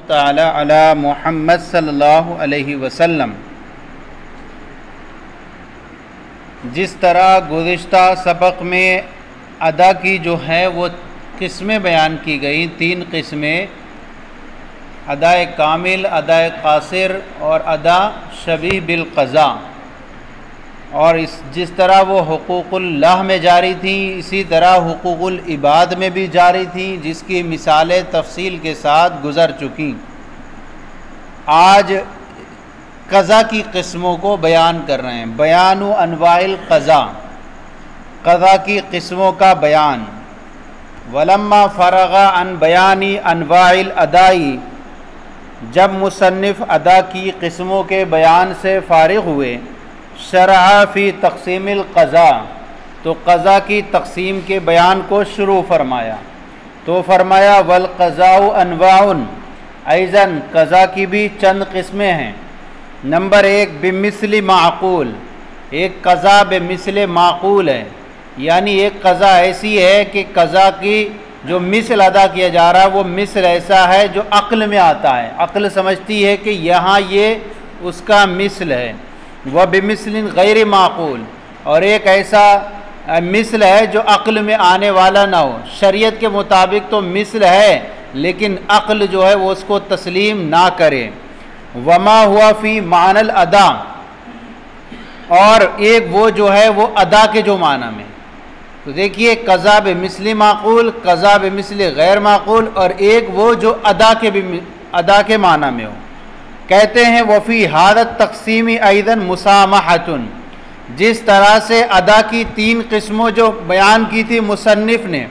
تعالی علی محمد صلی اللہ علیہ وسلم۔ جس طرح گزشتہ سبق میں ادا کی جو ہے وہ قسمیں بیان کی گئیں، تین قسمیں۔ ادا کامل، ادا قاصر اور ادا شبیح بالقضاء۔ اور اس جس طرح وہ حقوق اللہ میں جاری تھیں اسی طرح حقوق العباد میں بھی جاری تھیں جس کی مثالیں تفصیل کے ساتھ گزر چکیں آج قضا کی قسموں کو بیان کر رہے ہیں۔ بیان و انواع القضا۔ قضا کی قسموں کا بیان۔ ولما فرغا ان بیانی انواع الادائی۔ جب مصنف ادا کی قسموں کے بیان سے فارغ ہوئے شرح فی تقسیم القضاء، تو قضا کی تقسیم کے بیان کو شروع فرمایا۔ تو فرمایا، والقضاء انواع ایزن قضا کی بھی چند قسمیں ہیں۔ نمبر ایک، بمثل معقول۔ ایک قضا بمثل معقول ہے۔ یعنی ایک قضا ایسی ہے کہ قضا کی جو مثل ادا کیا جا رہا ہے وہ مثل ایسا ہے جو عقل میں آتا ہے۔ عقل سمجھتی ہے کہ یہاں یہ اس کا مثل ہے۔ وہ بمثل غیر معقول اور ایک ایسا مثل ہے جو عقل میں آنے والا نہ ہو۔ شریعت کے مطابق تو مثل ہے، لیکن عقل جو ہے وہ اس کو تسلیم نہ کرے۔ وما ہوا فی مان الادا، اور ایک وہ جو ہے وہ ادا کے جو معنی میں۔ تو دیکھیے قذاب مثل معقول قذاب مثل غیر معقول، اور ایک وہ جو ادا کے بھی ادا کے معنی میں ہو۔ کہتے ہیں وفی حادت تقسیمی ایدن مسامحتن جس طرح سے ادا کی تین قسموں جو بیان کی تھی مصنف نے،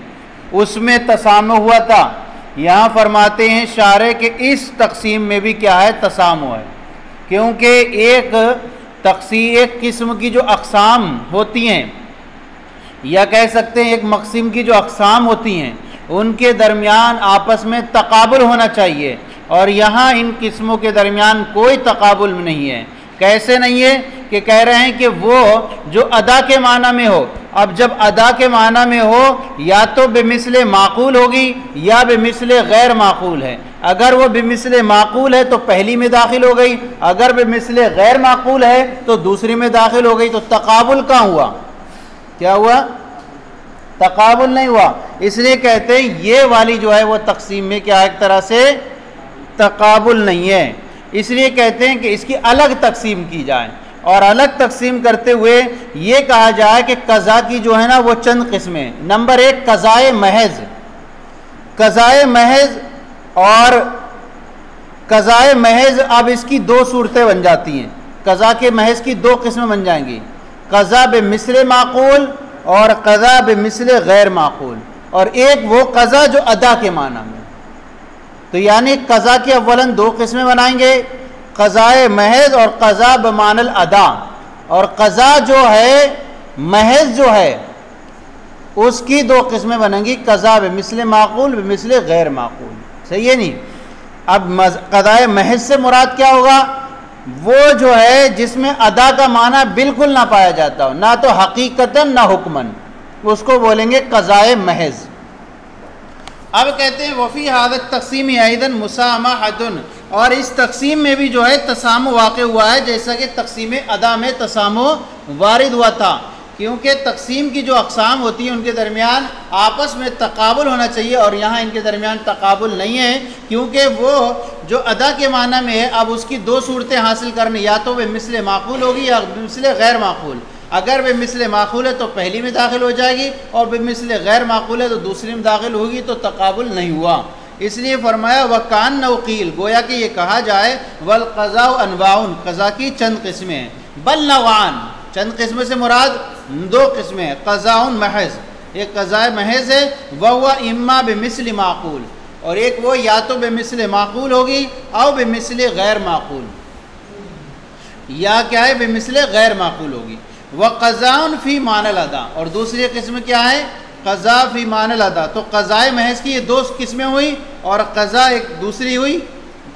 اس میں تسامو ہوا تھا۔ یہاں فرماتے ہیں، شارع کہ اس تقسیم میں بھی کیا ہے؟ تسامو ہے۔ کیونکہ ایک تقسیم، ایک قسم کی جو اقسام ہوتی ہیں، یا کہہ سکتے ہیں، ایک مقسم کی جو اقسام ہوتی ہیں، ان کے درمیان آپس میں تقابل ہونا چاہیے۔ اور یہاں ان قسموں کے درمیان کوئی تقابل نہیں ہے۔ کیسے نہیں ہے کہ کہہ رہے ہیں کہ وہ جو ادا کے معنی میں ہو، اب جب ادا کے معنی میں ہو، یا تو بے معقول ہوگی یا بے غیر معقول ہے۔ اگر وہ بے معقول ہے تو پہلی میں داخل ہو گئی، اگر بے غیر معقول ہے تو دوسری میں داخل ہو گئی۔ تو تقابل کہاں ہوا؟ کیا ہوا؟ تقابل نہیں ہوا۔ اس لیے کہتے ہیں یہ والی جو ہے وہ تقسیم میں کیا ایک طرح سے تقابل نہیں ہے۔ اس لیے کہتے ہیں کہ اس کی الگ تقسیم کی جائے۔ اور الگ تقسیم کرتے ہوئے یہ کہا جائے کہ قضا کی جو ہے نا وہ چند قسمیں نمبر ایک قضائے محض۔ قضائے محض اور قضائے محض اب اس کی دو صورتیں بن جاتی ہیں۔ قضا کے محض کی دو قسمیں بن جائیں گی۔ قضا بے معقول اور قضا بے غیر معقول۔ اور ایک وہ قضا جو ادا کے معنی میں تو یعنی قضا کی اولن دو قسمیں بنائیں گے قضائے محض اور قضا بمان الادا۔ اور قضا جو ہے، محض جو ہے، اس کی دو قسمیں بنیں گی قضا بمثل معقول، بمثل غیر معقول۔ صحیح ہے نہیں؟ اب قضائے محض سے مراد کیا ہوگا؟ وہ جو ہے، جس میں ادا کا معنی بالکل نہ پایا جاتا ہو، نہ تو حقیقتاً، نہ حکمن اس کو بولیں گے قضائے محض۔ اب کہتے ہیں وفی حادت تقسیم عیدن مسامہ حدن اور اس تقسیم میں بھی جو ہے تسام واقع ہوا ہے، جیسا کہ تقسیم ادا میں تسام وارد ہوا تھا۔ کیونکہ تقسیم کی جو اقسام ہوتی ہیں، ان کے درمیان آپس میں تقابل ہونا چاہیے، اور یہاں ان کے درمیان تقابل نہیں ہے۔ کیونکہ وہ جو ادا کے معنی میں ہے، اب اس کی دو صورتیں حاصل کرنے یا تو وہ مثل معقول ہوگی یا مثل غیر معقول۔ اگر وہ مثل معقول ہے تو پہلی میں داخل ہو جائے گی اور وہ مثل غیر معقول ہے تو دوسری میں داخل ہوگی تو تقابل نہیں ہوا۔ اس لیے فرمایا وہ کان نوقیل، گویا کہ یہ کہا جائے ولقضاء انواؤن قضا کی چند قسمیں ہیں۔ بل نوعان، چند قسمیں سے مراد، دو قسمیں ہیں قضاء محض۔ ایک قضاء محض ہے وہ اما بمثل معقول۔ اور ایک وہ یا تو بے مثل معقول ہوگی او بے مثل غیر معقول۔ یا کیا ہے؟ بے مثل غیر معقول ہوگی۔ وہ قضاء فی مان الادا۔ اور دوسری قسم کیا ہے؟ قضا فی مان الادا۔ تو قضائے محض کی یہ دو قسمیں ہوئی اور قضا ایک دوسری ہوئی۔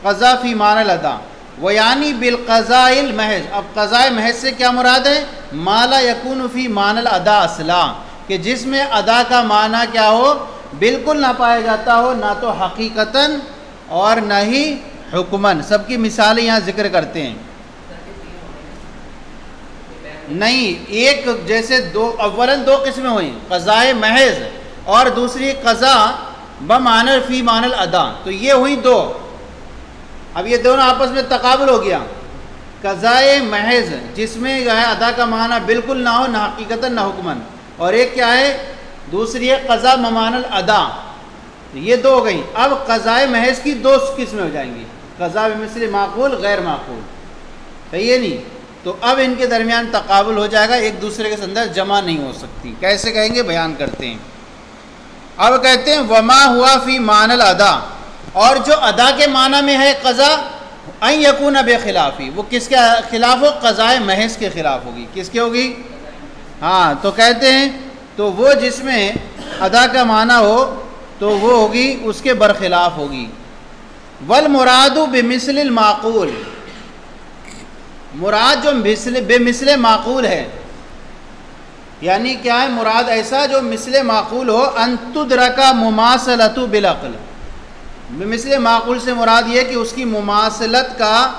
قضا فی مان الادا۔ وہ یعنی بالقضاء المحض۔ اب قضاء محض سے کیا مراد ہے؟ مالا یقون فی مان الادا اصلا۔ کہ جس میں ادا کا معنی کیا ہو؟ بالکل نہ پایا جاتا ہو، نہ تو حقیقتاً اور نہ ہی حکمن سب کی مثالیں یہاں ذکر کرتے ہیں۔ نہیں، ایک جیسے دو، اولاً دو قسمیں ہوئیں قضائے محض اور دوسری قضا بمانل فی مانل ادا تو یہ ہوئی دو۔ اب یہ دونوں آپس میں تقابل ہو گیا۔ قضائے محض، جس میں جو ہے ادا کا معنی بالکل نہ ہو، نہ حقیقت نہ حکمن اور ایک کیا ہے؟ دوسری ہے قضا ممان الادا۔ یہ دو ہو گئی اب قضائے محض کی دو قسمیں ہو جائیں گی۔ قضا مثل معقول، غیر معقول۔ صحیح ہے نہیں؟ تو اب ان کے درمیان تقابل ہو جائے گا، ایک دوسرے کے اندر جمع نہیں ہو سکتی۔ کیسے کہیں گے؟ بیان کرتے ہیں۔ اب کہتے ہیں، وما ہوا فی مان الادا اور جو ادا کے معنی میں ہے قضا این یقون بے خلافی وہ کس کے خلاف ہو؟ قضائے محض کے خلاف ہوگی۔ کس کی ہوگی؟ ہاں تو کہتے ہیں، تو وہ جس میں ادا کا معنی ہو، تو وہ ہوگی، اس کے برخلاف ہوگی۔ ول مراد بے المعقول۔ مراد جو مثل بے مثل معقول ہے۔ یعنی کیا ہے؟ مراد ایسا جو مثل معقول ہو انتدرکا مماثلت بالعقل۔ مثل معقول سے مراد یہ کہ اس کی مماثلت کا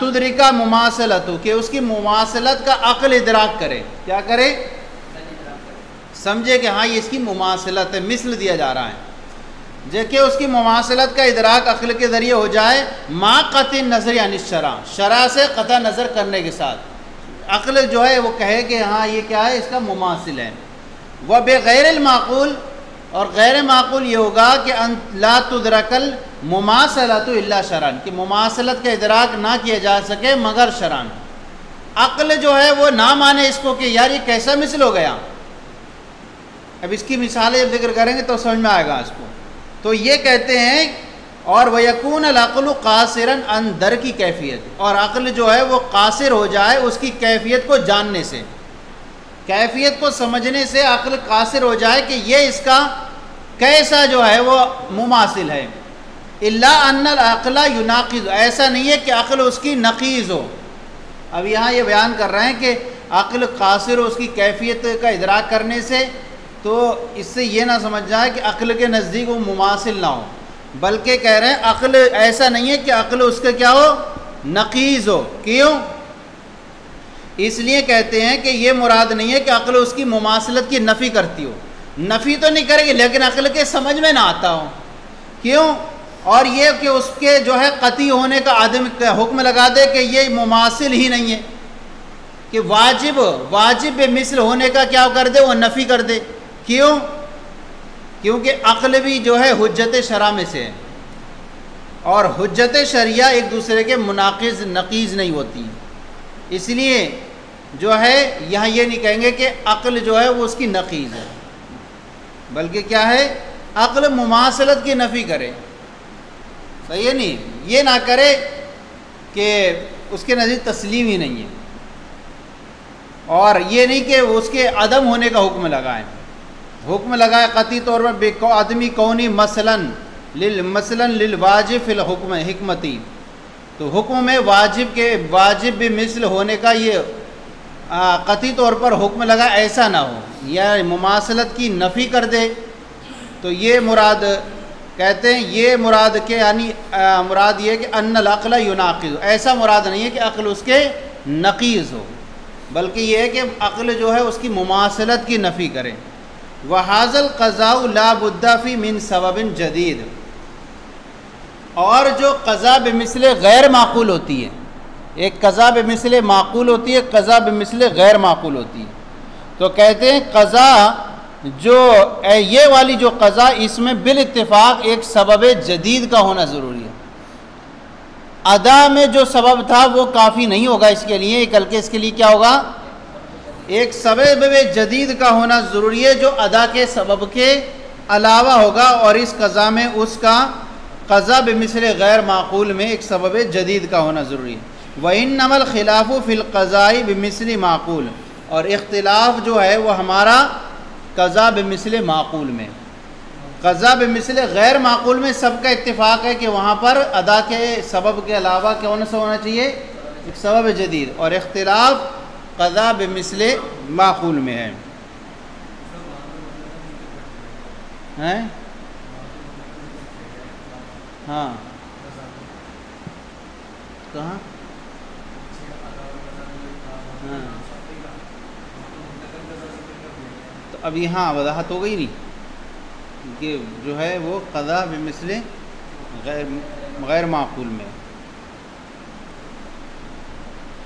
تدرکا مماثلت کہ اس کی مماثلت کا عقل ادراک کرے۔ کیا کرے؟ سمجھے کہ ہاں یہ اس کی مماثلت ہے، مثل دیا جا رہا ہے۔ کہ اس کی مماثلت کا ادراک عقل کے ذریعے ہو جائے، ما قطع نظر یعنی شرح شرح سے قطع نظر کرنے کے ساتھ۔ عقل جو ہے وہ کہے کہ ہاں یہ کیا ہے؟ اس کا مماثل ہے۔ وہ بغیر المعقول، اور غیر معقول یہ ہوگا کہ لا تدرکل مماثلت اللہ شران کہ مماثلت کا ادراک نہ کیا جا سکے مگر شران عقل جو ہے وہ نہ مانے اس کو کہ یار یہ کیسا مثل ہو گیا۔ اب اس کی مثالیں جب ذکر کریں گے تو سمجھ میں آئے گا اس کو۔ تو یہ کہتے ہیں اور وہ یقون العقل قاصرن اندر کی کیفیت اور عقل جو ہے وہ قاصر ہو جائے اس کی کیفیت کو جاننے سے۔ کیفیت کو سمجھنے سے عقل قاصر ہو جائے کہ یہ اس کا کیسا جو ہے وہ مماثل ہے۔ اللہ ان العقلہ یوناقض ایسا نہیں ہے کہ عقل اس کی نقیز ہو۔ اب یہاں یہ بیان کر رہے ہیں کہ عقل قاصر ہو اس کی کیفیت کا ادراک کرنے سے تو اس سے یہ نہ سمجھ جائے کہ عقل کے نزدیک وہ مماثل نہ ہو۔ بلکہ کہہ رہے ہیں عقل ایسا نہیں ہے کہ عقل اس کا کیا ہو؟ نقیز ہو۔ کیوں؟ اس لیے کہتے ہیں کہ یہ مراد نہیں ہے کہ عقل اس کی مماثلت کی نفی کرتی ہو۔ نفی تو نہیں کرے گی، لیکن عقل کے سمجھ میں نہ آتا ہو۔ کیوں؟ اور یہ کہ اس کے جو ہے قطعی ہونے کا عدم حکم لگا دے کہ یہ مماثل ہی نہیں ہے۔ کہ واجب واجب مثل ہونے کا کیا کر دے؟ وہ نفی کر دے۔ کیوں؟ کیونکہ عقل بھی جو ہے حجت شرح میں سے ہے۔ اور حجت شریعہ ایک دوسرے کے مناقض نقیز نہیں ہوتی۔ اس لیے جو ہے، یہاں یہ نہیں کہیں گے کہ عقل جو ہے وہ اس کی نقیز ہے۔ بلکہ کیا ہے؟ عقل مماثلت کی نفی کرے۔ صحیح ہے نہیں؟ یہ نہ کرے کہ اس کے نزدیک تسلیم ہی نہیں ہے۔ اور یہ نہیں کہ اس کے عدم ہونے کا حکم لگائیں۔ حکم لگائے قطعی طور پر بے آدمی کونی مثلاً لل مثلاً للواجب الحکم حکمتی۔ تو حکم میں واجب کے واجب مثل ہونے کا یہ قطعی طور پر حکم لگا ایسا نہ ہو۔ یا مماثلت کی نفی کر دے۔ تو یہ مراد کہتے ہیں، یہ مراد کے یعنی مراد یہ کہ ان العقل یوناقض ایسا مراد نہیں ہے کہ عقل اس کے نقیز ہو، بلکہ یہ ہے کہ عقل جو ہے اس کی مماثلت کی نفی کرے۔ وہ حاضل قضاء لابدافی من سبب جدید اور جو قضا بمثل غیر معقول ہوتی ہے، ایک قضا بمثل معقول ہوتی ہے قضا بمثل غیر معقول ہوتی ہے۔ تو کہتے ہیں قضا جو یہ والی جو قضا اس میں بالاتفاق ایک سبب جدید کا ہونا ضروری ہے۔ ادا میں جو سبب تھا وہ کافی نہیں ہوگا اس کے لیے کل کے اس کے لیے کیا ہوگا؟ ایک سبب جدید کا ہونا ضروری ہے جو ادا کے سبب کے علاوہ ہوگا اور اس قضا میں اس کا قضا بمثل غیر معقول میں ایک سبب جدید کا ہونا ضروری ہے۔ وہ ان نمل خلاف و فی بمثل معقول۔ اور اختلاف جو ہے وہ ہمارا قضا بمثل معقول میں۔ قضا بمثل غیر معقول میں سب کا اتفاق ہے کہ وہاں پر ادا کے سبب کے علاوہ کون سا ہونا چاہیے؟ ایک سبب جدید۔ اور اختلاف قضا بمثل معقول میں ہے۔ ہاں۔ کہاں؟ ہاں۔ تو اب یہاں وضاحت ہو گئی نہیں۔ کہ جو ہے وہ قضا بمثل غیر غیر معقول میں۔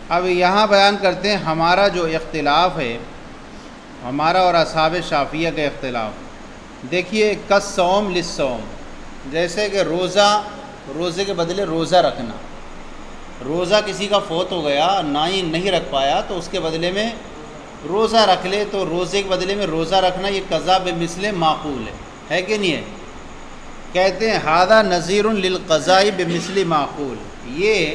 اب یہاں بیان کرتے ہیں ہمارا جو اختلاف ہے، ہمارا اور اصحاب شافیہ کا اختلاف۔ دیکھیے کس سوم لسوم جیسے کہ روزہ، روزے کے بدلے روزہ رکھنا۔ روزہ کسی کا فوت ہو گیا، نہ ہی نہیں رکھ پایا، تو اس کے بدلے میں روزہ رکھ لے۔ تو روزے کے بدلے میں روزہ رکھنا یہ قضا بے مثل معقول ہے۔ ہے کہ نہیں ہے؟ کہتے ہیں ہادہ نذیر للقضائی بے مثل معقول۔ یہ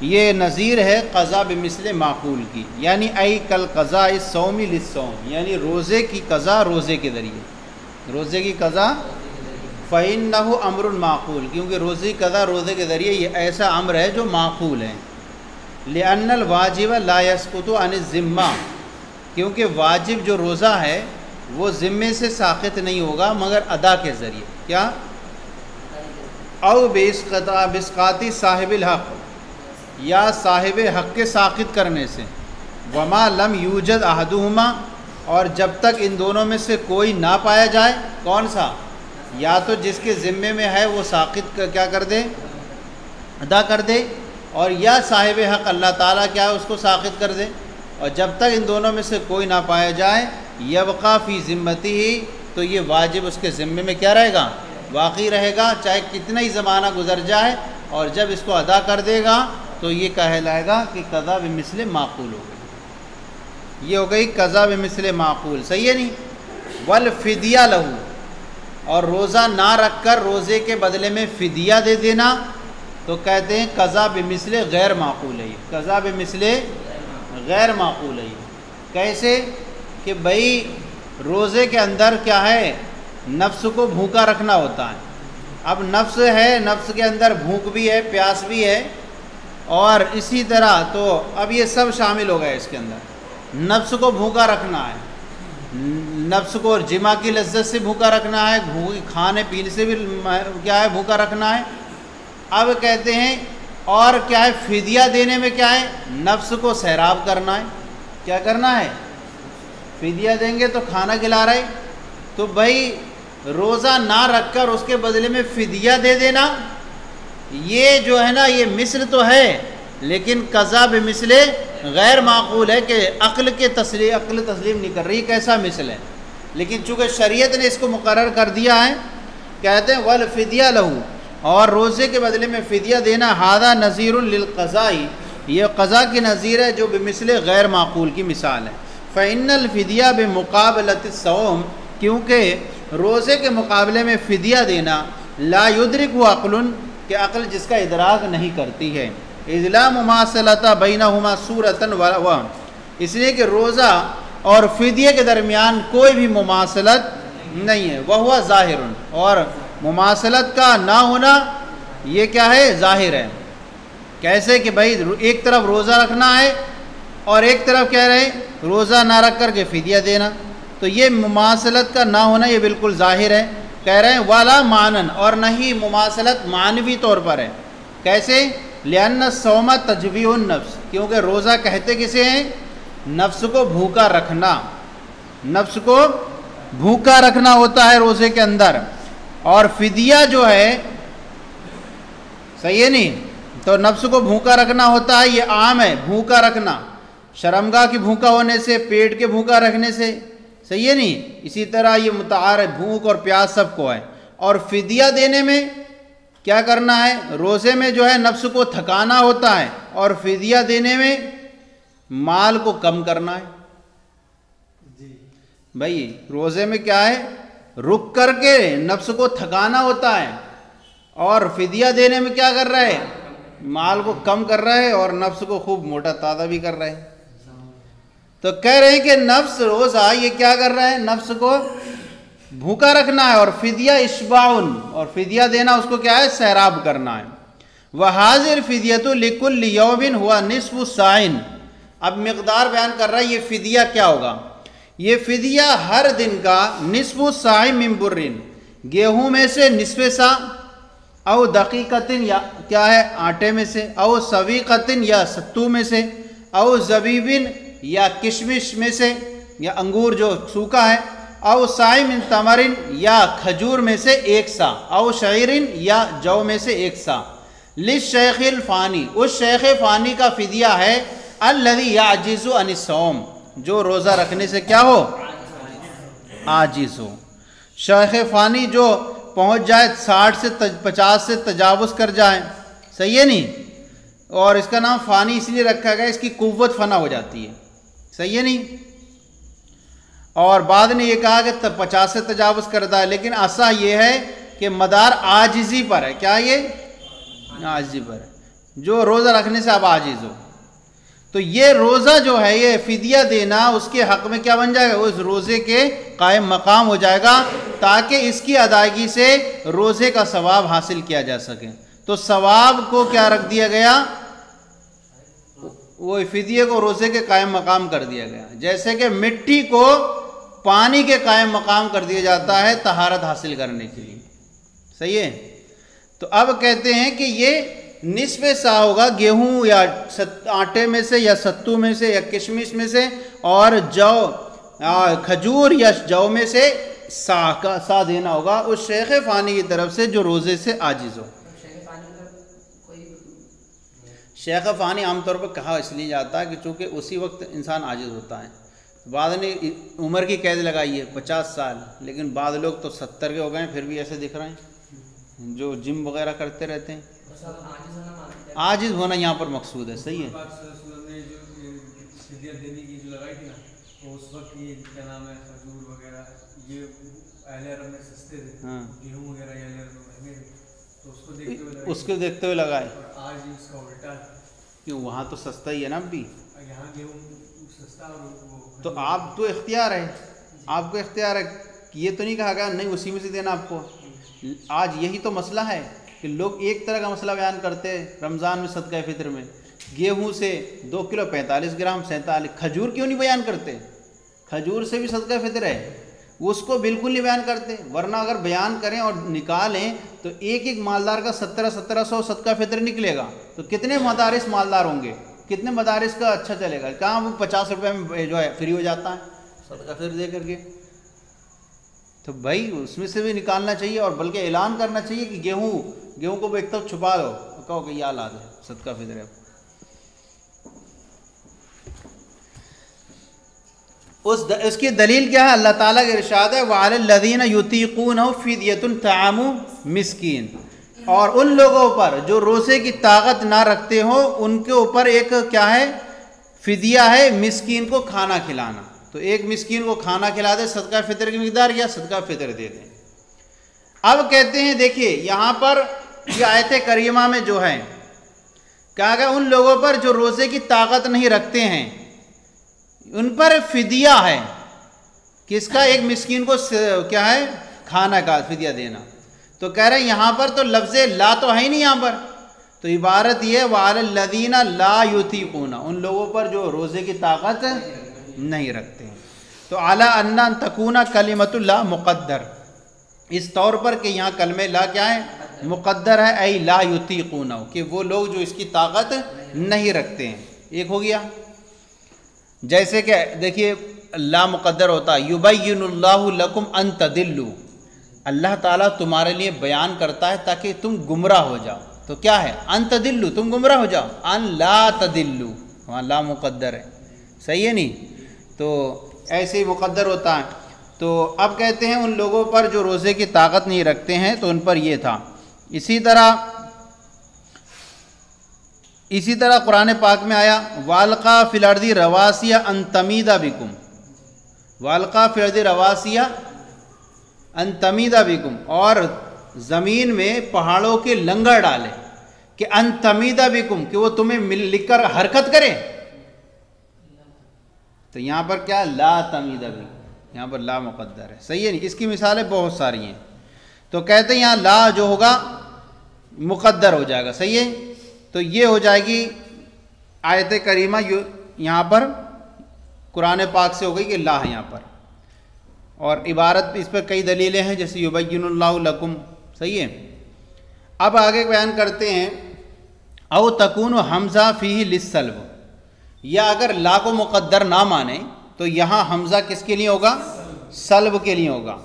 یہ نظیر ہے قضا بمثل معقول کی یعنی ای کل قضا سومی لسوم یعنی روزے کی قضا روزے کے ذریعے۔ روزے کی قضا فعین نہ ہو امر المعقول کیونکہ روزی قضا روزے کے ذریعے یہ ایسا امر ہے جو معقول ہے۔ لن الواجب لا يسقط عن ذمہ کیونکہ واجب جو روزہ ہے وہ ذمے سے ساخت نہیں ہوگا مگر ادا کے ذریعے۔ کیا؟ او بسقاتی صاحب الحق یا صاحب حق کے ساخت کرنے سے۔ وما لم یوجد احدہما اور جب تک ان دونوں میں سے کوئی نہ پایا جائے، کون سا؟ یا تو جس کے ذمے میں ہے وہ ساخت کیا کر دے؟ ادا کر دے۔ اور یا صاحب حق، اللہ تعالیٰ کیا ہے اس کو ساخت کر دے۔ اور جب تک ان دونوں میں سے کوئی نہ پایا جائے، یبقا فی ذمتی ہی تو یہ واجب اس کے ذمے میں کیا رہے گا؟ باقی رہے گا، چاہے کتنا ہی زمانہ گزر جائے، اور جب اس کو ادا کر دے گا تو یہ کہلائے گا کہ قضا بمثل معقول ہو گئی۔ یہ ہو گئی قضا بمثل معقول، صحیح ہے نہیں؟ ول فدیہ لہو، اور روزہ نہ رکھ کر روزے کے بدلے میں فدیہ دے دینا، تو کہتے ہیں قضا بمثل غیر معقول ہے یہ۔ قضا بمثل غیر معقول ہے کیسے؟ کہ بھائی روزے کے اندر کیا ہے؟ نفس کو بھوکا رکھنا ہوتا ہے۔ اب نفس ہے، نفس کے اندر بھوک بھی ہے، پیاس بھی ہے اور اسی طرح تو اب یہ سب شامل ہو گئے اس کے اندر۔ نفس کو بھوکا رکھنا ہے۔ نفس کو جمع کی لذت سے بھوکا رکھنا ہے۔ کھانے، پینے سے بھی کیا ہے؟ بھوکا رکھنا ہے۔ اب کہتے ہیں، اور کیا ہے؟ فدیہ دینے میں کیا ہے؟ نفس کو سیراب کرنا ہے۔ کیا کرنا ہے؟ فدیہ دیں گے تو کھانا کھلا رہے۔ تو بھائی، روزہ نہ رکھ کر اس کے بدلے میں فدیہ دے دینا۔ یہ جو ہے نا، یہ مثل تو ہے، لیکن قضا بمثل غیر معقول ہے کہ عقل کے تسلیم، عقل تسلیم نہیں کر رہی، کیسا مثل ہے؟ لیکن چونکہ شریعت نے اس کو مقرر کر دیا ہے، کہتے ہیں ول فدیہ لہو اور روزے کے بدلے میں فدیہ دینا ہادہ نذیر للقضائی یہ قضا کی نظیر ہے جو بمثل غیر معقول کی مثال ہے۔ فعن الفدیہ بمقابلت سوم کیونکہ روزے کے مقابلے میں فدیہ دینا، لا یدرک و عقل کہ عقل جس کا ادراک نہیں کرتی ہے۔ اضلاع مماثلتا بینہ ہما صورتاً و اس لیے کہ روزہ اور فدیے کے درمیان کوئی بھی مماثلت نہیں ہے۔ وہ ہوا ظاہر اور مماثلت کا نہ ہونا یہ کیا ہے؟ ظاہر ہے۔ کیسے کہ بھائی ایک طرف روزہ رکھنا ہے اور ایک طرف کہہ رہے روزہ نہ رکھ کر کے فدیہ دینا۔ تو یہ مماثلت کا نہ ہونا یہ بالکل ظاہر ہے۔ کہہ رہے ہیں، والا مانن، اور نہ ہی مماثلت معنوی طور پر ہے۔ کیسے؟ لن سوما تجوی النفس۔ کیونکہ روزہ کہتے کسے ہیں؟ نفس کو بھوکا رکھنا۔ نفس کو بھوکا رکھنا ہوتا ہے روزے کے اندر۔ اور فدیہ جو ہے، صحیح ہے نہیں؟ تو نفس کو بھوکا رکھنا ہوتا ہے، یہ عام ہے، بھوکا رکھنا۔ شرمگاہ کی بھوکا ہونے سے، پیٹ کے بھوکا رکھنے سے۔ صحیح ہے نہیں؟ اسی طرح یہ متعار بھوک اور پیاس سب کو ہے۔ اور فدیہ دینے میں کیا کرنا ہے؟ روزے میں جو ہے نفس کو تھکانا ہوتا ہے۔ اور فدیہ دینے میں مال کو کم کرنا ہے۔ بھائی روزے میں کیا ہے؟ رک کر کے نفس کو تھکانا ہوتا ہے۔ اور فدیہ دینے میں کیا کر رہا ہے؟ مال کو کم کر رہا ہے اور نفس کو خوب موٹا تازہ بھی کر رہا ہے۔ تو کہہ رہے ہیں کہ نفس روزہ، یہ کیا کر رہا ہے؟ نفس کو بھوکا رکھنا ہے اور فدیہ اشباؤن اور فدیہ دینا اس کو کیا ہے؟ سیراب کرنا ہے۔ وہ حاضر فدیت الکل یوبن ہوا نصف السائن اب مقدار بیان کر رہا ہے، یہ فدیہ کیا ہوگا؟ یہ فدیہ ہر دن کا نصف السائن ممبرین گیہوں میں سے نصف سا او دقیقتن یا کیا ہے؟ آٹے میں سے، او سویقتن یا ستو میں سے، او زبیبن یا کشمش میں سے یا انگور جو سوکھا ہے او سائم ان تمرن یا کھجور میں سے ایک سا او شعرن یا جو میں سے ایک سا لس شیخ الفانی۔ اس شیخ فانی کا فدیہ ہے الذي يعجز عن الصوم۔ جو روزہ رکھنے سے کیا ہو؟ عاجز ہو۔ شیخ فانی جو پہنچ جائے ساٹھ سے پچاس سے تجاوز کر جائیں، صحیح ہے نہیں؟ اور اس کا نام فانی اس لیے رکھا گیا، اس کی قوت فنا ہو جاتی ہے۔ صحیح ہے نہیں؟ اور بعد نے یہ کہا کہ پچاس سے تجاوز کرتا ہے، لیکن ایسا یہ ہے کہ مدار آجزی پر ہے۔ کیا یہ؟ آجزی پر ہے۔ جو روزہ رکھنے سے اب عاجز ہو۔ تو یہ روزہ جو ہے، یہ فدیہ دینا اس کے حق میں کیا بن جائے گا؟ اس روزے کے قائم مقام ہو جائے گا تاکہ اس کی ادائیگی سے روزے کا ثواب حاصل کیا جا سکے۔ تو ثواب کو کیا رکھ دیا گیا؟ وہ فدیے کو روزے کے قائم مقام کر دیا گیا۔ جیسے کہ مٹی کو پانی کے قائم مقام کر دیا جاتا ہے تہارت حاصل کرنے کے لیے۔ صحیح ہے؟ تو اب کہتے ہیں کہ یہ نصف سا ہوگا گیہوں یا آٹے میں سے یا ستو میں سے یا کشمش میں سے اور جو کھجور یا جو میں سے سا کا سا دینا ہوگا۔ اس شیخ فانی کی طرف سے جو روزے سے عاجز ہو۔ شیخ فانی عام طور پر کہا اس لیے جاتا ہے کہ چونکہ اسی وقت انسان عاجز ہوتا ہے۔ بعد نے عمر کی قید لگائی ہے پچاس سال لیکن بعض لوگ تو ستر کے ہو گئے ہیں پھر بھی ایسے دکھ رہے ہیں۔ جو جم وغیرہ کرتے رہتے ہیں۔ عاجز ہونا یہاں پر مقصود ہے صحیح ہے۔ ہاں۔ اس کو دیکھتے ہوئے لگائے۔ کیوں؟ وہاں تو سستا ہی ہے نا اب بھی۔ تو آپ تو اختیار ہے آپ کو اختیار ہے۔ یہ تو نہیں کہا گیا نہیں اسی میں سے دینا آپ کو۔ آج یہی تو مسئلہ ہے کہ لوگ ایک طرح کا مسئلہ بیان کرتے رمضان میں صدقہ فطر میں۔ گیہوں سے دو کلو پینتالیس گرام سینتالیس۔ کھجور کیوں نہیں بیان کرتے؟ کھجور سے بھی صدقہ فطر ہے۔ وہ اس کو بالکل نہیں بیان کرتے، ورنہ اگر بیان کریں اور نکالیں تو ایک ایک مالدار کا سترہ سترہ سو صدقہ فطر نکلے گا۔ تو کتنے مدارس مالدار ہوں گے؟ کتنے مدارس کا اچھا چلے گا؟ کہاں وہ پچاس روپے میں جو ہے فری ہو جاتا ہے؟ صدقہ فطر دے کر کے۔ تو بھائی، اس میں سے بھی نکالنا چاہیے اور بلکہ اعلان کرنا چاہیے کہ گیہوں گیہوں کو ایک طرف چھپا دو۔ کہو کہ یہ آلات ہے صدقہ فطر ہے۔ اس اس کی دلیل کیا ہے؟ اللہ تعالیٰ کے ارشاد ہے وعلی الذین یطیقون فدیۃ طعام مسکین اور ان لوگوں پر جو روزے کی طاقت نہ رکھتے ہوں، ان کے اوپر ایک کیا ہے؟ فدیہ ہے، مسکین کو کھانا کھلانا۔ تو ایک مسکین کو کھانا کھلا دے، صدقہ فطر کی مقدار یا صدقہ فطر دے دیں اب کہتے ہیں، دیکھیے، یہاں پر یہ آیت کریمہ میں جو ہے، کہا گیا، ان لوگوں پر جو روزے کی طاقت نہیں رکھتے ہیں ان پر فدیہ ہے۔ کس کا؟ ایک مسکین کو کیا ہے؟ کھانا کا فدیہ دینا۔ تو کہہ رہے ہیں، یہاں پر تو لفظ لا تو ہے ہی نہیں یہاں پر۔ تو عبارت یہ وال الدینہ لا یوتی ان لوگوں پر جو روزے کی طاقت نہیں رکھتے تو اعلیٰ انا تکونا کلیمت اللہ مقدر۔ اس طور پر کہ یہاں کلم لا کیا ہے؟ مقدر ہے اے لا یوتی کہ وہ لوگ جو اس کی طاقت نہیں رکھتے ہیں۔ ایک ہو گیا۔ جیسے کہ دیکھیے اللہ مقدر ہوتا، یبین اللہ لکم ان تدلو۔ اللہ تعالیٰ تمہارے لیے بیان کرتا ہے تاکہ تم گمراہ ہو جاؤ۔ تو کیا ہے؟ ان تدلو، تم گمراہ ہو جاؤ۔ ان لا تدلو، وہاں لا مقدر ہے۔ صحیح ہے نہیں؟ تو ایسے ہی مقدر ہوتا ہے۔ تو اب کہتے ہیں ان لوگوں پر جو روزے کی طاقت نہیں رکھتے ہیں، تو ان پر یہ تھا۔ اسی طرح اسی طرح قرآن پاک میں آیا، والقا فلاردی رواسیہ ان تمیدہ بکم. والقا فلردی رواسیہ ان تمیدہ بکم. اور زمین میں پہاڑوں کے لنگر ڈالے کہ ان تمیدہ بکم کہ وہ تمہیں مل لکھ کر حرکت کرے۔ تو یہاں پر کیا؟ لا تمیدہ بکم. یہاں پر لا مقدر ہے۔ صحیح ہے نہیں؟ اس کی مثالیں بہت ساری ہیں۔ تو کہتے ہیں یہاں لا جو ہوگا، مقدر ہو جائے گا۔ صحیح ہے؟ تو یہ ہو جائے گی آیت کریمہ یہاں پر قرآن پاک سے ہو گئی کہ اللہ یہاں پر۔ اور عبارت اس پر کئی دلیلیں ہیں، جیسے یبین اللہ لکم۔ صحیح ہے۔ اب آگے بیان کرتے ہیں، او تکون و حمزہ فی لسلب یا اگر لا کو مقدر نہ مانے، تو یہاں حمزہ کس کے لیے ہوگا؟ سلب کے لیے ہوگا۔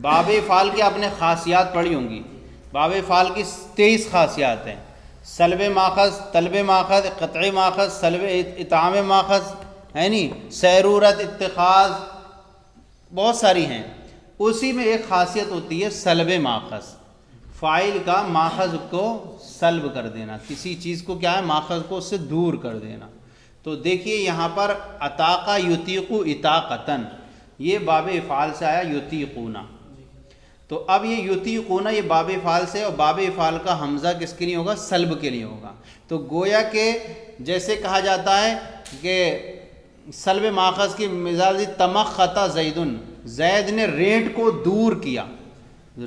باب فال کی آپ نے خاصیات پڑھی ہوں گی۔ باب فال کی تیئیس خاصیات ہیں۔ سلب ماخذ طلب ماخذ قطع ماخذ سلب اطعام ماخذ، ہے نی سیرورت، اتخاذ، بہت ساری ہیں۔ اسی میں ایک خاصیت ہوتی ہے سلب ماخذ۔ فائل کا ماخذ کو سلب کر دینا۔ کسی چیز کو کیا ہے؟ ماخذ کو اس سے دور کر دینا۔ تو دیکھیے یہاں پر اطاقہ یوتیقو اطاقتاً۔ یہ باب افعال سے آیا یوتیقونا تو اب یہ یوتی یوتیقونا یہ باب افعال سے اور باب افعال کا حمزہ کس کے لیے ہوگا؟ سلب کے لیے ہوگا۔ تو گویا کہ جیسے کہا جاتا ہے کہ سلب ماخذ کی مزاجی تمخ خطا زیدن۔ زید نے ریٹ کو دور کیا۔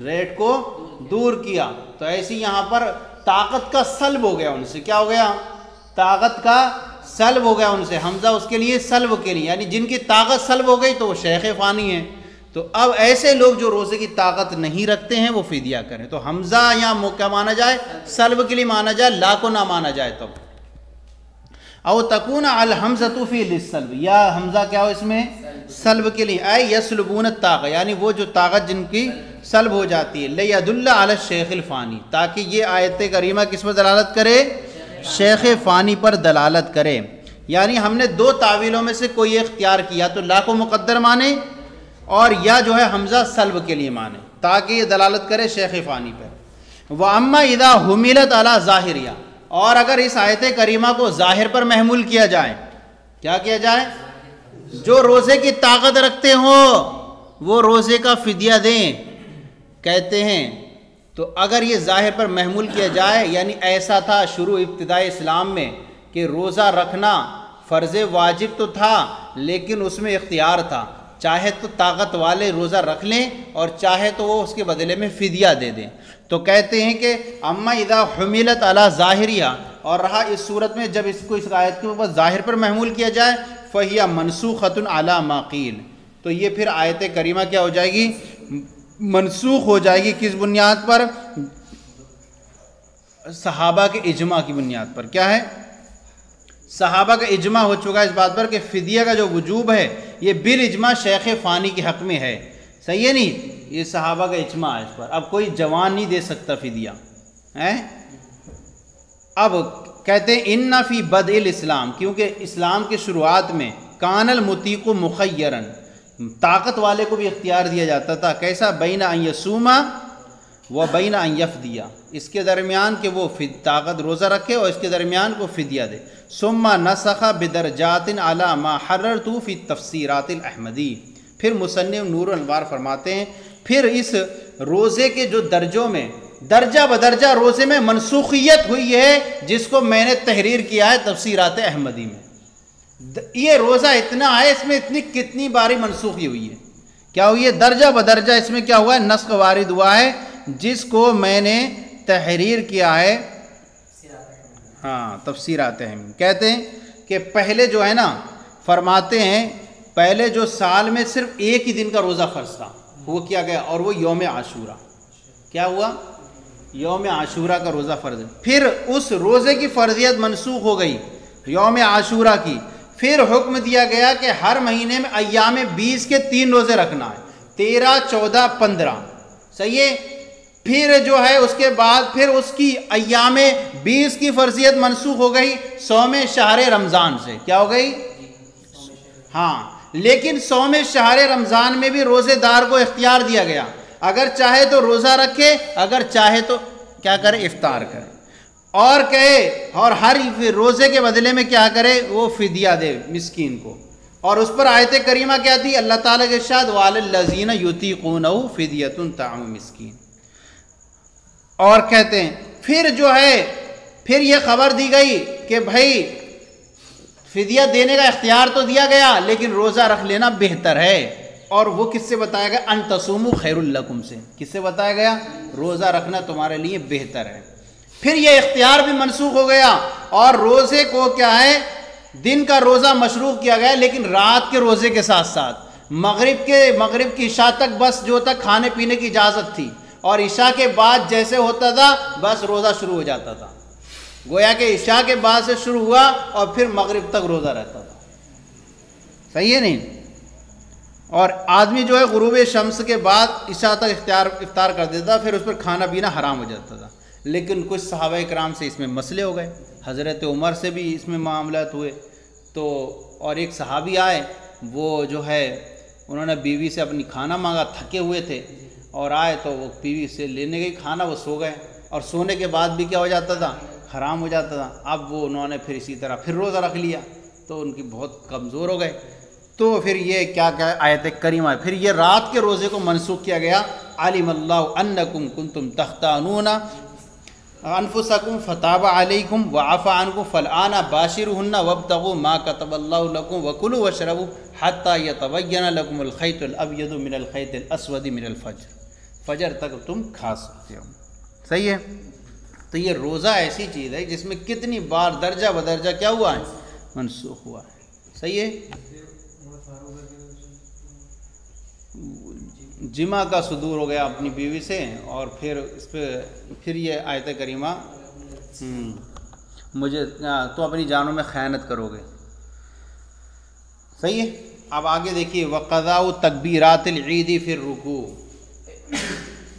ریٹ کو دور کیا۔ تو ایسی یہاں پر طاقت کا سلب ہو گیا ان سے۔ کیا ہو گیا؟ طاقت کا سلب ہو گیا ان سے۔ حمزہ اس کے لیے سلب کے لیے یعنی جن کی طاقت سلب ہو گئی تو وہ شیخ فانی ہیں۔ تو اب ایسے لوگ جو روزے کی طاقت نہیں رکھتے ہیں، وہ فدیہ کریں۔ تو حمزہ یا کیا مانا جائے، سلب کے لیے مانا جائے لا کو نہ مانا جائے تب او تکون الحمزہ فی للسلب۔ یا حمزہ کیا ہو اس میں؟ سلب کے لیے۔ اے یسلبون الطاقت یعنی وہ جو طاقت جن کی سلب ہو جاتی ہے۔ لید اللہ علی الشیخ الفانی، تاکہ یہ آیت کریمہ کس پر دلالت کرے؟ شیخ فانی پر دلالت کرے۔ یعنی ہم نے دو تعویلوں میں سے کوئی اختیار کیا، تو لا کو مقدر مانے۔ اور یا جو ہے حمزہ سلب کے لیے مانے، تاکہ یہ دلالت کرے شیخ فانی پر۔ وہ اما ادا حمیلت علی ظاہریہ اور اگر اس آیت کریمہ کو ظاہر پر محمول کیا جائے، کیا کیا جائے؟ جو روزے کی طاقت رکھتے ہوں، وہ روزے کا فدیہ دیں۔ کہتے ہیں، تو اگر یہ ظاہر پر محمول کیا جائے یعنی ایسا تھا شروع ابتدائی اسلام میں کہ روزہ رکھنا فرض واجب تو تھا، لیکن اس میں اختیار تھا۔ چاہے تو طاقت والے روزہ رکھ لیں اور چاہے تو وہ اس کے بدلے میں فدیہ دے دیں۔ تو کہتے ہیں کہ اما اذا حمیلت علی ظاہریہ اور رہا اس صورت میں جب اس کو اس آیت کے اوپر ظاہر پر محمول کیا جائے فہیا منسوخۃ علی ماقیل تو یہ پھر آیت کریمہ کیا ہو جائے گی؟ منسوخ ہو جائے گی کس بنیاد پر؟ صحابہ کے اجماع کی بنیاد پر۔ کیا ہے؟ صحابہ کا اجماع ہو چکا اس بات پر کہ فدیہ کا جو وجوب ہے، یہ بال اجماع شیخ فانی کے حق میں ہے۔ صحیح ہے نہیں؟ یہ صحابہ کا اجماع ہے اس پر۔ اب کوئی جوان نہیں دے سکتا فدیہ۔ اب کہتے ہیں، ان فی بد الاسلام، کیونکہ اسلام کی شروعات میں کان المتیق و مخیرن طاقت والے کو بھی اختیار دیا جاتا تھا۔ کیسا؟ بین یسوما و بین یف دیا اس کے درمیان کہ وہ طاقت روزہ رکھے اور اس کے درمیان کو فدیہ دے۔ سما نسخہ بدرجات علامہ حرر تو فی تفسیرات الاحمدی۔ پھر مصنف نور الوار فرماتے ہیں، پھر اس روزے کے جو درجوں میں، درجہ بدرجہ روزے میں منسوخیت ہوئی ہے، جس کو میں نے تحریر کیا ہے تفسیرات احمدی میں۔ یہ روزہ اتنا ہے، اس میں اتنی کتنی باری منسوخی ہوئی ہے۔ کیا ہوئی ہے؟ درجہ بدرجہ اس میں کیا ہوا ہے؟ نسخ وارد ہوا ہے۔ جس کو میں نے تحریر کیا ہے ہاں تفسیرات احمد کہتے ہیں کہ پہلے جو ہے نا، فرماتے ہیں، پہلے جو سال میں صرف ایک ہی دن کا روزہ فرض تھا۔ وہ کیا گیا؟ اور وہ یوم عاشورہ۔ کیا ہوا؟ یوم عاشورہ کا روزہ فرض پھر اس روزے کی فرضیت منسوخ ہو گئی، یوم عاشورہ کی۔ پھر حکم دیا گیا کہ ہر مہینے میں ایام بیس کے تین روزے رکھنا ہے۔ تیرہ، چودہ، پندرہ۔ صحیح ہے؟ پھر جو ہے اس کے بعد پھر اس کی ایام بیس کی فرضیت منسوخ ہو گئی سوم شہر رمضان سے۔ کیا ہو گئی؟ ہاں لیکن سوم شہر رمضان میں بھی روزے دار کو اختیار دیا گیا۔ اگر چاہے تو روزہ رکھے، اگر چاہے تو کیا کرے؟ افطار کرے۔ اور کہے، اور ہر روزے کے بدلے میں کیا کرے؟ وہ فدیہ دے مسکین کو۔ اور اس پر آیت کریمہ کیا تھی؟ اللہ تعالیٰ کے شاد والزین یوتی قون فدیت تعم مسکین اور کہتے ہیں، پھر جو ہے، پھر یہ خبر دی گئی کہ بھائی فدیہ دینے کا اختیار تو دیا گیا، لیکن روزہ رکھ لینا بہتر ہے۔ اور وہ کس سے بتایا گیا؟ ان تسوم خیر القم سے۔ کس سے بتایا گیا؟ روزہ رکھنا تمہارے لیے بہتر ہے۔ پھر یہ اختیار بھی منسوخ ہو گیا۔ اور روزے کو کیا ہے؟ دن کا روزہ مشروع کیا گیا، لیکن رات کے روزے کے ساتھ ساتھ۔ مغرب کے، مغرب کی شاہ تک بس جو تک کھانے پینے کی اجازت تھی۔ اور عشاء کے بعد جیسے ہوتا تھا، بس روزہ شروع ہو جاتا تھا۔ گویا کہ عشاء کے بعد سے شروع ہوا اور پھر مغرب تک روزہ رہتا تھا۔ صحیح ہے نہیں؟ اور آدمی جو ہے غروب شمس کے بعد عشاء تک اختیار، افطار کر دیتا پھر اس پر کھانا پینا حرام ہو جاتا تھا۔ لیکن کچھ صحابہ کرام سے اس میں مسئلے ہو گئے۔ حضرت عمر سے بھی اس میں معاملات ہوئے۔ تو اور ایک صحابی آئے، وہ جو ہے، انہوں نے بیوی سے اپنی کھانا مانگا، تھکے ہوئے تھے۔ اور آئے تو وہ بیوی سے لینے گئی کھانا، وہ سو گئے۔ اور سونے کے بعد بھی کیا ہو جاتا تھا؟ حرام ہو جاتا تھا۔ اب وہ انہوں نے پھر اسی طرح پھر روزہ رکھ لیا تو ان کی بہت کمزور ہو گئے۔ تو پھر یہ کیا کیا آیت کریمہ پھر یہ رات کے روزے کو منسوخ کیا گیا۔ علم اللہ انکم کنتم تختانون انفسکم فتاب علیکم وعفا عنکم فالآن باشرہن وابتغوا ما کتب اللہ لکم وکلوا وشربوا حتی یتبین لکم الخیط الابید من الخیط الاسود من الفجر۔ فجر تک تم کھا سکتے ہو۔ صحیح ہے۔ تو یہ روزہ ایسی چیز ہے جس میں کتنی بار درجہ بدرجہ کیا ہوا ہے؟ منسوخ ہوا ہے۔ صحیح ہے؟ جمعہ کا صدور ہو گیا اپنی بیوی سے اور پھر اس پہ پھر یہ آیت کریمہ۔ مجھے تو اپنی جانوں میں خیانت کرو گے۔ صحیح ہے؟ اب آگے دیکھیے وقضاء تقبیرات العیدی پھر رکو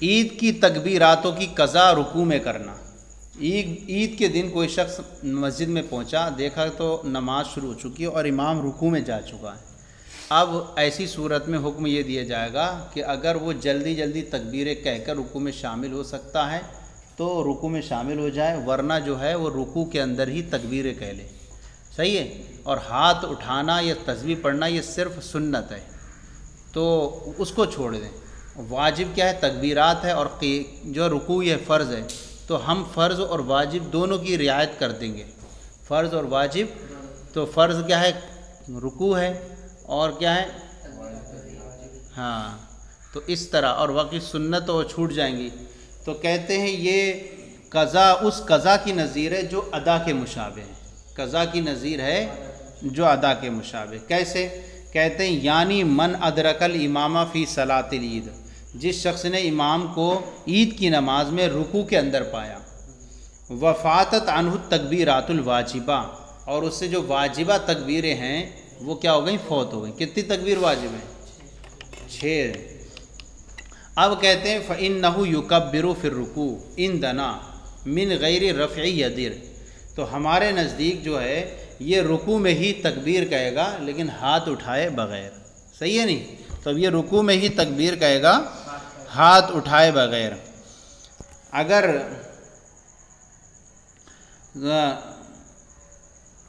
عید کی تکبیراتوں کی قضا رکو میں کرنا۔ عید عید کے دن کوئی شخص مسجد میں پہنچا، دیکھا تو نماز شروع ہو چکی ہے اور امام رکو میں جا چکا ہے۔ اب ایسی صورت میں حکم یہ دیا جائے گا کہ اگر وہ جلدی جلدی تکبیریں کہہ کر رکو میں شامل ہو سکتا ہے، تو رکو میں شامل ہو جائے، ورنہ جو ہے وہ رکو کے اندر ہی تکبیریں کہہ لے۔ صحیح ہے؟ اور ہاتھ اٹھانا یا تصویر پڑھنا یہ صرف سنت ہے۔ تو اس کو چھوڑ دیں۔ واجب کیا ہے؟ تکبیرات ہے اور جو رکو یہ فرض ہے، تو ہم فرض اور واجب دونوں کی رعایت کر دیں گے۔ فرض اور واجب، تو فرض کیا ہے؟ رکو ہے۔ اور کیا ہے؟ ہاں تو اس طرح، اور واقعی سنت وہ چھوٹ جائیں گی۔ تو کہتے ہیں یہ قضا اس قضا کی نظیر ہے جو ادا کے مشابہ ہیں قضا کی نظیر ہے جو ادا کے مشابہ۔ کیسے؟ کہتے ہیں یعنی من ادرک الامامہ فی صلاۃ العید۔ جس شخص نے امام کو عید کی نماز میں رکو کے اندر پایا۔ وفاتت عنہ تکبیرات الواجبہ۔ اور اس سے جو واجبہ تکبیریں ہیں، وہ کیا ہو گئیں؟ فوت ہو گئیں۔ کتنی تکبیر واجب ہیں؟ چھ۔ اب کہتے ہیں فعن نہ یوکبر فر رکو ان دنا من غیر رفعی یدر تو ہمارے نزدیک جو ہے، یہ رکو میں ہی تکبیر کہے گا، لیکن ہاتھ اٹھائے بغیر۔ صحیح ہے نہیں؟ تو یہ رکو میں ہی تکبیر کہے گا ہاتھ اٹھائے بغیر۔ اگر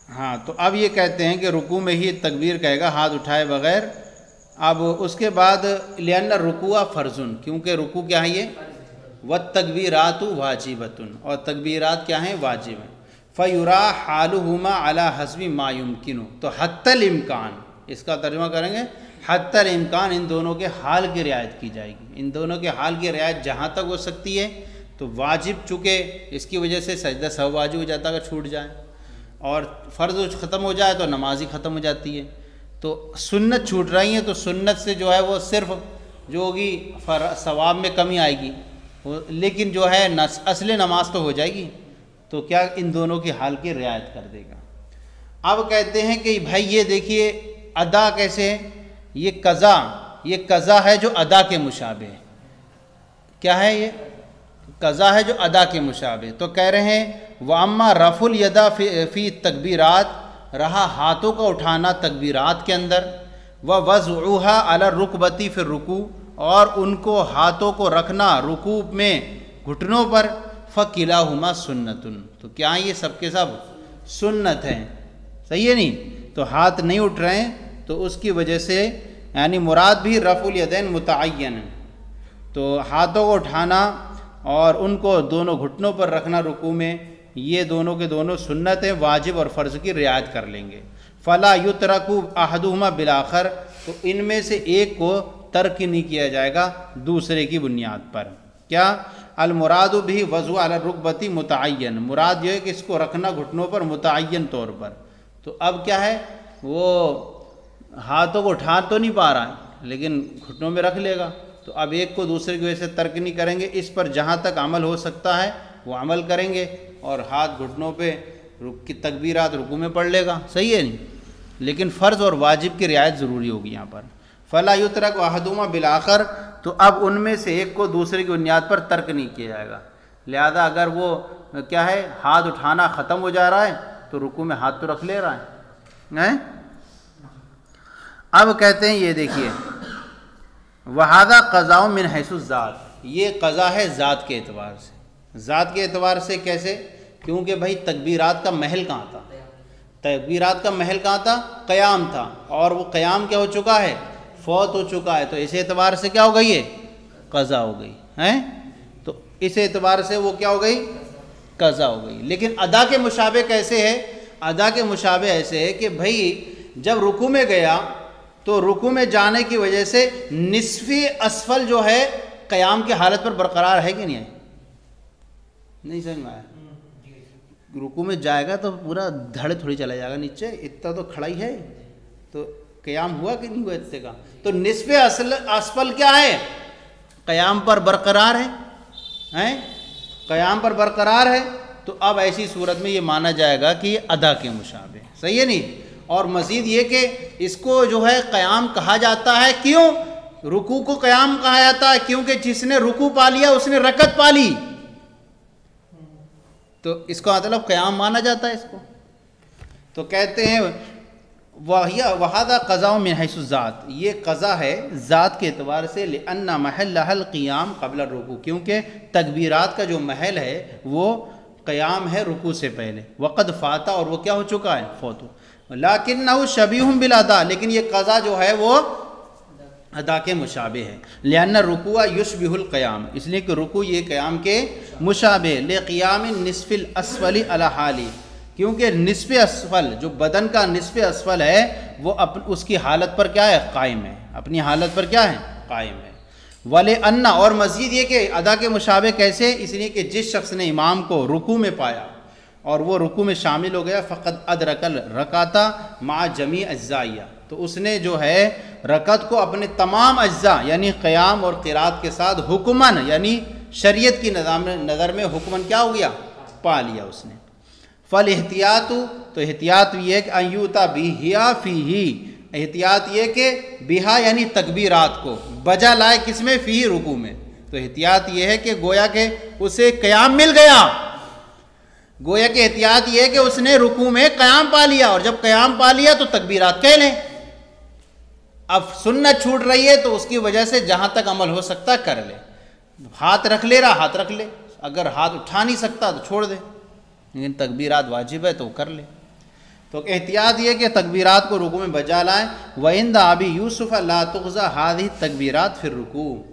ہاں تو اب یہ کہتے ہیں کہ رکوع میں ہی تکبیر کہے گا، ہاتھ اٹھائے بغیر۔ اب اس کے بعد لین رکوع فرضن کیونکہ رکوع کیا ہے یہ؟ و تقبیرات واجبتن۔ اور تکبیرات کیا ہیں؟ واجب ہیں۔ فیورا حالما علی حسبی ما یمکن تو حت الامکان اس کا ترجمہ کریں گے؟ حت الامکان ان دونوں کے حال کی رعایت کی جائے گی۔ ان دونوں کے حال کی رعایت جہاں تک ہو سکتی ہے، تو واجب چونکہ اس کی وجہ سے سجدہ سب واجب ہو جاتا اگر چھوٹ جائے۔ اور فرض ختم ہو جائے تو نماز ہی ختم ہو جاتی ہے۔ تو سنت چھوٹ رہی ہیں تو سنت سے جو ہے وہ صرف جو ہوگی ثواب میں کمی آئے گی۔ لیکن جو ہے اصل نماز تو ہو جائے گی۔ تو کیا ان دونوں کی حال کی رعایت کر دے گا؟ اب کہتے ہیں کہ بھائی یہ دیکھیے ادا کیسے ہے یہ قضا یہ قضا ہے جو ادا کے مشابہ ہے۔ کیا ہے یہ؟ قضا ہے جو ادا کے مشابہ تو کہہ رہے ہیں واما رف الادا فی تکبیرات رہا ہاتھوں کا اٹھانا تکبیرات کے اندر۔ و وضعها علی رکبتی فر رکو اور ان کو ہاتھوں کو رکھنا رکوع میں گھٹنوں پر۔ فقلا ہما سنتن تو کیا یہ سب کے سب سنت ہیں؟ صحیح ہے نہیں؟ تو ہاتھ نہیں اٹھ رہے ہیں۔ تو اس کی وجہ سے یعنی مراد بھی رف الیدین متعین تو ہاتھوں کو اٹھانا اور ان کو دونوں گھٹنوں پر رکھنا رکوع میں، یہ دونوں کے دونوں سنت ہیں واجب اور فرض کی رعایت کر لیں گے۔ فلا یترکو احدہما بلاخر تو ان میں سے ایک کو ترک نہیں کیا جائے گا، دوسرے کی بنیاد پر۔ کیا؟ المراد بھی وضو الرکبتی متعین۔ مراد یہ ہے کہ اس کو رکھنا گھٹنوں پر متعین طور پر۔ تو اب کیا ہے؟ وہ ہاتھوں کو اٹھا تو نہیں پا رہا ہے، لیکن گھٹنوں میں رکھ لے گا۔ تو اب ایک کو دوسرے کی وجہ سے ترک نہیں کریں گے۔ اس پر جہاں تک عمل ہو سکتا ہے، وہ عمل کریں گے۔ اور ہاتھ گھٹنوں پہ رک، کی تکبیرات رکو میں پڑھ لے گا۔ صحیح ہے نہیں لیکن فرض اور واجب کی رعایت ضروری ہوگی یہاں پر۔ فلاں یترک وحدومہ بلاخر تو اب ان میں سے ایک کو دوسرے کی بنیاد پر ترک نہیں کیا جائے گا۔ لہذا اگر وہ کیا ہے، ہاتھ اٹھانا ختم ہو جا رہا ہے، تو رکو میں ہاتھ تو رکھ لے رہا ہے۔ اب کہتے ہیں یہ دیکھیے وحادہ قضاء من حیث ذات یہ قضا ہے ذات کے اعتبار سے۔ ذات کے اعتبار سے کیسے؟ کیونکہ بھائی تکبیرات کا محل کہاں تھا؟ تکبیرات کا محل کہاں تھا؟ قیام تھا۔ اور وہ قیام کیا ہو چکا ہے؟ فوت ہو چکا ہے۔ تو اس اعتبار سے کیا ہو گئی؟ ہے قضا ہو گئی، ہیں؟ تو اس اعتبار سے وہ کیا ہو گئی؟ قضا ہو گئی۔ لیکن ادا کے مشابہ کیسے ہے؟ ادا کے مشابہ ایسے ہے کہ بھائی جب رکو میں گیا تو رکو میں جانے کی وجہ سے نصفی اسفل جو ہے قیام کی حالت پر برقرار ہے کہ نہیں ہے؟ نہیں سمجھ میں آیا؟ رکو میں جائے گا تو پورا دھڑ تھوڑی چلا جائے گا نیچے، اتنا تو کھڑا ہی ہے۔ تو قیام ہوا کہ نہیں ہوا اتنے کا تو نصف اصل، اسفل کیا ہے؟ قیام پر برقرار ہے قیام پر برقرار ہے۔ تو اب ایسی صورت میں یہ مانا جائے گا کہ یہ ادا کے مشابہ صحیح ہے نہیں؟ اور مزید یہ کہ اس کو جو ہے قیام کہا جاتا ہے۔ کیوں؟ رکو کو قیام کہا جاتا ہے، کیونکہ جس نے رکو پا لیا، اس نے رکت پا لی۔ تو اس کا مطلب قیام مانا جاتا ہے اس کو۔ تو کہتے ہیں وحادہ قضاء میں حیث ذات یہ قضا ہے ذات کے اعتبار سے انا محل لحل قیام قبل رکو کیونکہ تکبیرات کا جو محل ہے، وہ قیام ہے رکو سے پہلے۔ وقت فاتح اور وہ کیا ہو چکا ہے؟ فوتو لاکن نہ وہ شبی ہوں بلادا لیکن یہ قضا جو ہے وہ ادا کے مشابہ ہے لہنا رکوع یشبہ القیام، اس لیے کہ رکو یہ قیام کے مشابہ لے قیام نصف الاسفل الحالی کیونکہ نصف اسفل، جو بدن کا نصف اسفل ہے، وہ اس کی حالت پر کیا ہے؟ قائم ہے، اپنی حالت پر کیا ہے؟ قائم ہے۔ والے انا اور مزید یہ کہ ادا کے مشابہ کیسے؟ اس لیے کہ جس شخص نے امام کو رکو میں پایا اور وہ رکو میں شامل ہو گیا فقط ادرکل رکاتا مع جمی اجزائیہ۔ تو اس نے جو ہے رکت کو اپنے تمام اجزاء یعنی قیام اور قرات کے ساتھ حکمن یعنی شریعت کی نظام نظر میں حکمن کیا ہو گیا؟ پا لیا اس نے۔ فل احتیاط تو احتیاط یہ ہے کہ ایوتا بیہیا فی ہی احتیاط یہ کہ بیہا یعنی تکبیرات کو۔ بجا لائے کس میں؟ فی رکو میں۔ تو احتیاط یہ ہے کہ گویا کہ اسے قیام مل گیا۔ گویا کہ احتیاط یہ ہے کہ اس نے رکو میں قیام پا لیا اور جب قیام پا لیا تو تکبیرات کہہ لیں۔ اب سنت چھوٹ رہی ہے تو اس کی وجہ سے جہاں تک عمل ہو سکتا کر لے۔ ہاتھ رکھ لے، رہا ہاتھ رکھ لے۔ اگر ہاتھ اٹھا نہیں سکتا تو چھوڑ دے۔ لیکن تکبیرات واجب ہے تو کر لے۔ تو احتیاط یہ کہ تکبیرات کو رکو میں بجا لائیں۔ وَإِنْدَ آبی یوسف اللہ تغذا ہادی تکبیرات پھر رکو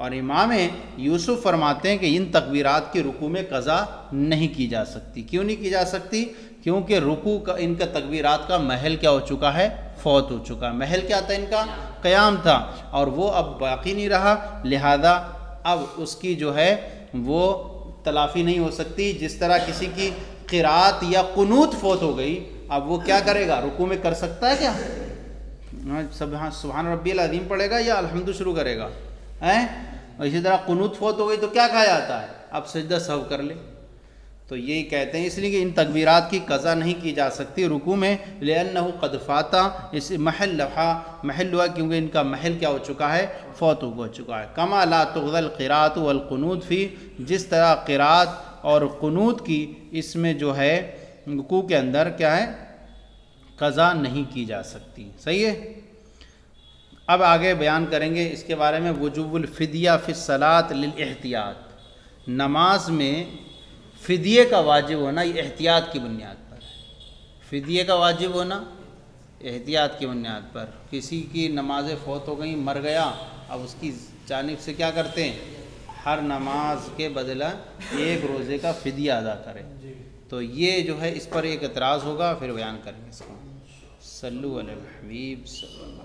اور امام یوسف فرماتے ہیں کہ ان تکبیرات کی رکو میں قضا نہیں کی جا سکتی۔ کیوں نہیں کی جا سکتی؟ کیونکہ رکو کا ان کا تکبیرات کا محل کیا ہو چکا ہے؟ فوت ہو چکا۔ محل کیا تھا ان کا؟ قیام تھا۔ اور وہ اب باقی نہیں رہا۔ لہذا اب اس کی جو ہے وہ تلافی نہیں ہو سکتی۔ جس طرح کسی کی قرات یا قنوت فوت ہو گئی اب وہ کیا کرے گا؟ رکو میں کر سکتا ہے کیا؟ ہاں، سبحان ربی العظیم پڑھے گا یا الحمد شروع کرے گا؟ اسی طرح قنوت فوت ہو گئی تو کیا کہا جاتا ہے؟ اب سجدہ سب کر لے تو یہی کہتے ہیں اس لیے کہ ان تکبیرات کی قضا نہیں کی جا سکتی رکو میں لنحو قد فاتح اس محل لفا محل ہوا کیونکہ ان کا محل کیا ہو چکا ہے؟ فوت ہو چکا ہے۔ کما لا تغذل قرات والقنوت فی جس طرح قرات اور قنوت کی اس میں جو ہے رکو کے اندر کیا ہے؟ قضا نہیں کی جا سکتی۔ صحیح ہے؟ اب آگے بیان کریں گے اس کے بارے میں وجوب الفدیہ فی الصلاۃ للاحتیاط۔ نماز میں فدیے کا واجب ہونا یہ احتیاط کی بنیاد پر ہے۔ فدیے کا واجب ہونا احتیاط کی بنیاد پر۔ کسی کی نمازیں فوت ہو گئیں مر گیا اب اس کی جانب سے کیا کرتے ہیں؟ ہر نماز کے بدلہ ایک روزے کا فدیہ ادا کریں۔ تو یہ جو ہے اس پر ایک اعتراض ہوگا پھر بیان کریں گے اس کو۔ صلی اللہ حبیب صلی اللہ